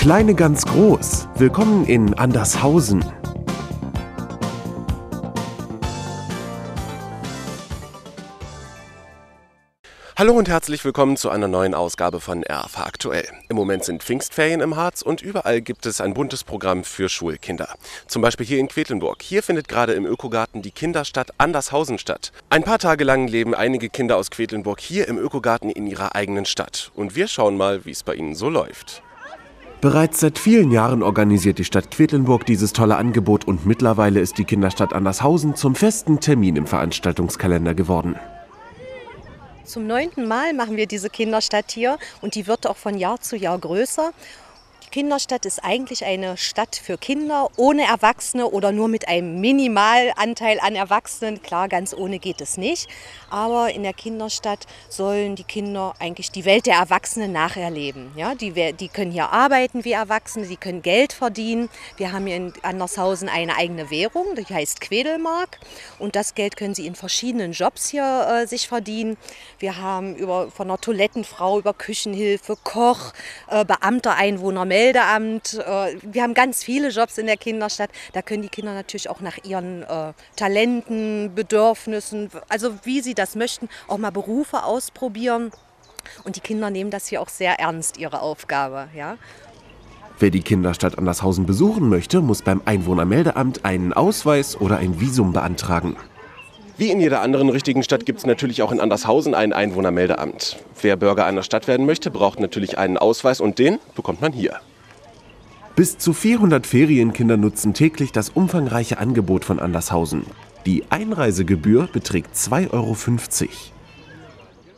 Kleine ganz groß. Willkommen in Andershausen. Hallo und herzlich willkommen zu einer neuen Ausgabe von RFA Aktuell. Im Moment sind Pfingstferien im Harz und überall gibt es ein buntes Programm für Schulkinder. Zum Beispiel hier in Quedlinburg. Hier findet gerade im Ökogarten die Kinderstadt Andershausen statt. Ein paar Tage lang leben einige Kinder aus Quedlinburg hier im Ökogarten in ihrer eigenen Stadt. Und wir schauen mal, wie es bei ihnen so läuft. Bereits seit vielen Jahren organisiert die Stadt Quedlinburg dieses tolle Angebot und mittlerweile ist die Kinderstadt Andershausen zum festen Termin im Veranstaltungskalender geworden. Zum neunten Mal machen wir diese Kinderstadt hier und die wird auch von Jahr zu Jahr größer. Kinderstadt ist eigentlich eine Stadt für Kinder ohne Erwachsene oder nur mit einem Minimalanteil an Erwachsenen. Klar, ganz ohne geht es nicht. Aber in der Kinderstadt sollen die Kinder eigentlich die Welt der Erwachsenen nacherleben. Ja, die, die können hier arbeiten wie Erwachsene, die können Geld verdienen. Wir haben hier in Andershausen eine eigene Währung, die heißt Quedelmark. Und das Geld können sie in verschiedenen Jobs hier äh, sich verdienen. Wir haben über, von einer Toilettenfrau über Küchenhilfe, Koch, äh, Beamter, Einwohner, Meldeamt. Äh, wir haben ganz viele Jobs in der Kinderstadt. Da können die Kinder natürlich auch nach ihren äh, Talenten, Bedürfnissen, also wie sie das möchten, auch mal Berufe ausprobieren. Und die Kinder nehmen das hier auch sehr ernst, ihre Aufgabe. Ja. Wer die Kinderstadt Andershausen besuchen möchte, muss beim Einwohnermeldeamt einen Ausweis oder ein Visum beantragen. Wie in jeder anderen richtigen Stadt gibt es natürlich auch in Andershausen ein Einwohnermeldeamt. Wer Bürger einer Stadt werden möchte, braucht natürlich einen Ausweis und den bekommt man hier. Bis zu 400 Ferienkinder nutzen täglich das umfangreiche Angebot von Andershausen. Die Einreisegebühr beträgt 2,50 Euro.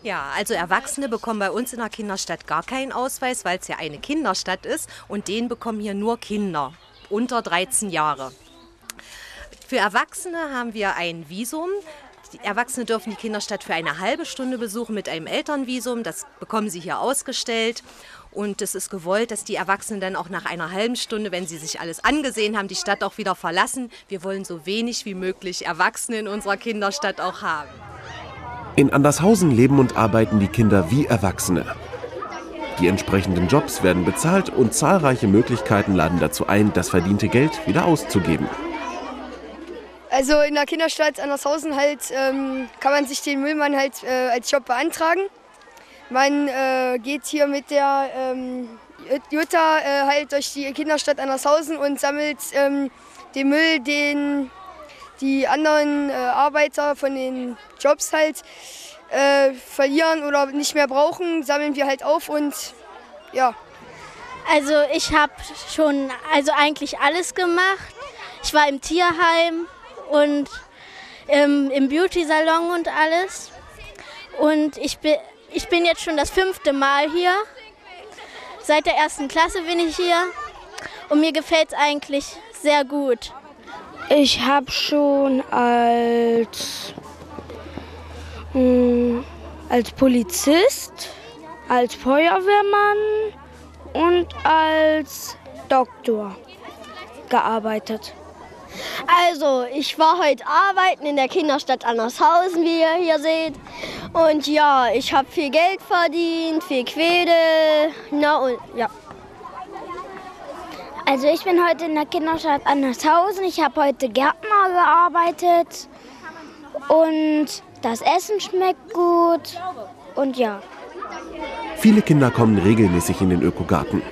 Ja, also Erwachsene bekommen bei uns in der Kinderstadt gar keinen Ausweis, weil es ja eine Kinderstadt ist. Und den bekommen hier nur Kinder unter 13 Jahre. Für Erwachsene haben wir ein Visum. Die Erwachsene dürfen die Kinderstadt für eine halbe Stunde besuchen mit einem Elternvisum. Das bekommen sie hier ausgestellt. Und es ist gewollt, dass die Erwachsenen dann auch nach einer halben Stunde, wenn sie sich alles angesehen haben, die Stadt auch wieder verlassen. Wir wollen so wenig wie möglich Erwachsene in unserer Kinderstadt auch haben. In Andershausen leben und arbeiten die Kinder wie Erwachsene. Die entsprechenden Jobs werden bezahlt und zahlreiche Möglichkeiten laden dazu ein, das verdiente Geld wieder auszugeben. Also in der Kinderstadt Andershausen halt ähm, kann man sich den Müllmann halt äh, als Job beantragen. Man äh, geht hier mit der ähm, Jutta äh, halt durch die Kinderstadt Andershausen und sammelt ähm, den Müll, den die anderen äh, Arbeiter von den Jobs halt äh, verlieren oder nicht mehr brauchen, sammeln wir halt auf und ja. Also ich habe schon also eigentlich alles gemacht. Ich war im Tierheim und im, im Beauty-Salon und alles. Und ich bin, ich bin jetzt schon das fünfte Mal hier. Seit der ersten Klasse bin ich hier und mir gefällt es eigentlich sehr gut. Ich habe schon als, äh, als Polizist, als Feuerwehrmann und als Doktor gearbeitet. Also, ich war heute arbeiten in der Kinderstadt Andershausen, wie ihr hier seht. Und ja, ich habe viel Geld verdient, viel Quede. Na und ja. Also ich bin heute in der Kinderstadt Andershausen. Ich habe heute Gärtner gearbeitet. Und das Essen schmeckt gut. Und ja. Viele Kinder kommen regelmäßig in den Ökogarten.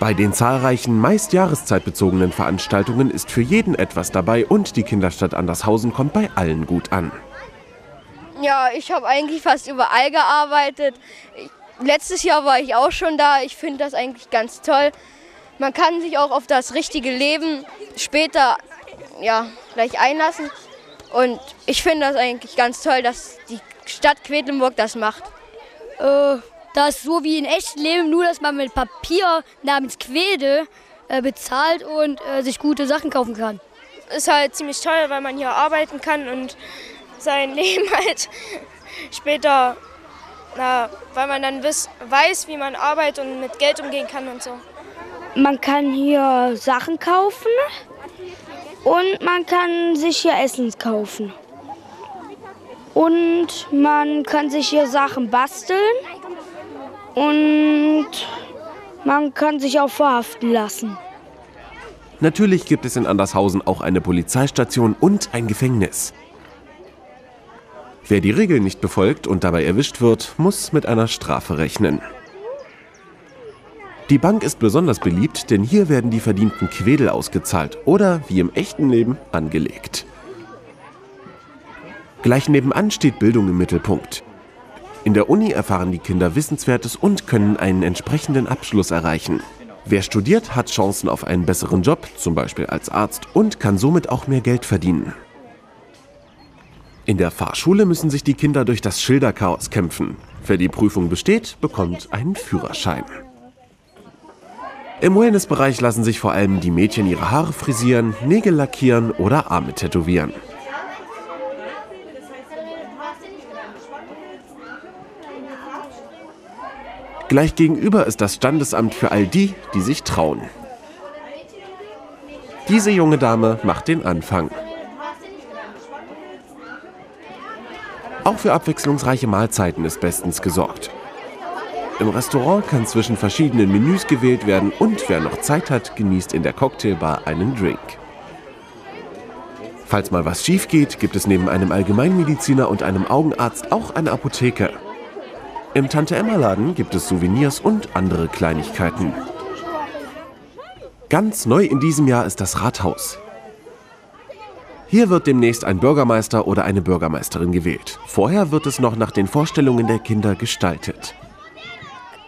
Bei den zahlreichen, meist jahreszeitbezogenen Veranstaltungen ist für jeden etwas dabei und die Kinderstadt Andershausen kommt bei allen gut an. Ja, ich habe eigentlich fast überall gearbeitet. Ich, letztes Jahr war ich auch schon da. Ich finde das eigentlich ganz toll. Man kann sich auch auf das richtige Leben später ja, gleich einlassen. Und ich finde das eigentlich ganz toll, dass die Stadt Quedlinburg das macht. Äh, das ist so wie in echtem Leben, nur dass man mit Papier namens Quede äh, bezahlt und äh, sich gute Sachen kaufen kann. Ist halt ziemlich toll, weil man hier arbeiten kann und sein Leben halt später, na, weil man dann wiss, weiß, wie man arbeitet und mit Geld umgehen kann und so. Man kann hier Sachen kaufen und man kann sich hier Essen kaufen. Und man kann sich hier Sachen basteln und man kann sich auch verhaften lassen. Natürlich gibt es in Andershausen auch eine Polizeistation und ein Gefängnis. Wer die Regeln nicht befolgt und dabei erwischt wird, muss mit einer Strafe rechnen. Die Bank ist besonders beliebt, denn hier werden die verdienten Quedel ausgezahlt oder, wie im echten Leben, angelegt. Gleich nebenan steht Bildung im Mittelpunkt. In der Uni erfahren die Kinder Wissenswertes und können einen entsprechenden Abschluss erreichen. Wer studiert, hat Chancen auf einen besseren Job, zum Beispiel als Arzt, und kann somit auch mehr Geld verdienen. In der Fahrschule müssen sich die Kinder durch das Schilderchaos kämpfen. Wer die Prüfung besteht, bekommt einen Führerschein. Im Wellnessbereich lassen sich vor allem die Mädchen ihre Haare frisieren, Nägel lackieren oder Arme tätowieren. Gleich gegenüber ist das Standesamt für all die, die sich trauen. Diese junge Dame macht den Anfang. Auch für abwechslungsreiche Mahlzeiten ist bestens gesorgt. Im Restaurant kann zwischen verschiedenen Menüs gewählt werden und wer noch Zeit hat, genießt in der Cocktailbar einen Drink. Falls mal was schief geht, gibt es neben einem Allgemeinmediziner und einem Augenarzt auch eine Apotheke. Im Tante-Emma-Laden gibt es Souvenirs und andere Kleinigkeiten. Ganz neu in diesem Jahr ist das Rathaus. Hier wird demnächst ein Bürgermeister oder eine Bürgermeisterin gewählt. Vorher wird es noch nach den Vorstellungen der Kinder gestaltet.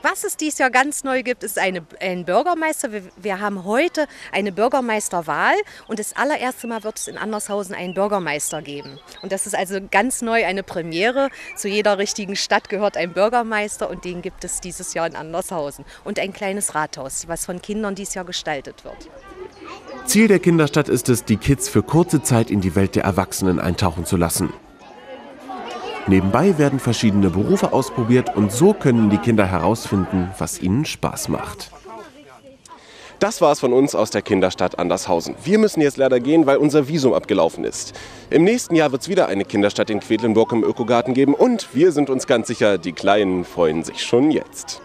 Was es dieses Jahr ganz neu gibt, ist eine, ein Bürgermeister. Wir, wir, haben heute eine Bürgermeisterwahl und das allererste Mal wird es in Andershausen einen Bürgermeister geben. Und das ist also ganz neu eine Premiere. Zu jeder richtigen Stadt gehört ein Bürgermeister und den gibt es dieses Jahr in Andershausen. Und ein kleines Rathaus, was von Kindern dieses Jahr gestaltet wird. Ziel der Kinderstadt ist es, die Kids für kurze Zeit in die Welt der Erwachsenen eintauchen zu lassen. Nebenbei werden verschiedene Berufe ausprobiert und so können die Kinder herausfinden, was ihnen Spaß macht. Das war's von uns aus der Kinderstadt Andershausen. Wir müssen jetzt leider gehen, weil unser Visum abgelaufen ist. Im nächsten Jahr wird es wieder eine Kinderstadt in Quedlinburg im Ökogarten geben und wir sind uns ganz sicher, die Kleinen freuen sich schon jetzt.